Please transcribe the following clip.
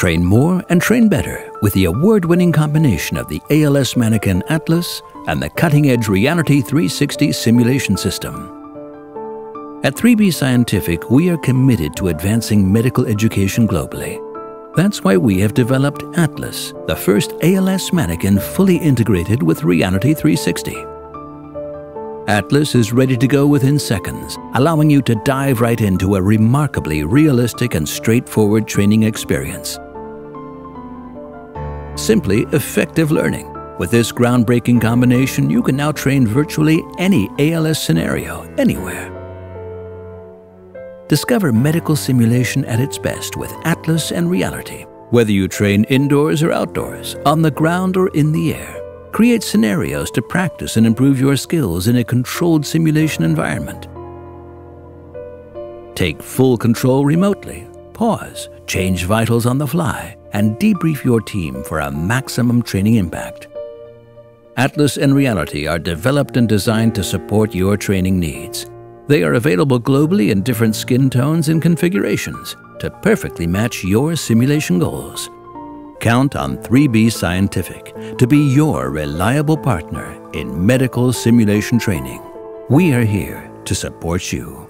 Train more and train better with the award-winning combination of the ALS Mannequin Atlas and the cutting-edge REALITi 360 simulation system. At 3B Scientific, we are committed to advancing medical education globally. That's why we have developed Atlas, the first ALS mannequin fully integrated with REALITi 360. Atlas is ready to go within seconds, allowing you to dive right into a remarkably realistic and straightforward training experience. Simply effective learning. With this groundbreaking combination, you can now train virtually any ALS scenario, anywhere. Discover medical simulation at its best with Atlas and REALITi. Whether you train indoors or outdoors, on the ground or in the air, create scenarios to practice and improve your skills in a controlled simulation environment. Take full control remotely, pause, change vitals on the fly, and debrief your team for a maximum training impact. Atlas and REALITi are developed and designed to support your training needs. They are available globally in different skin tones and configurations to perfectly match your simulation goals. Count on 3B Scientific to be your reliable partner in medical simulation training. We are here to support you.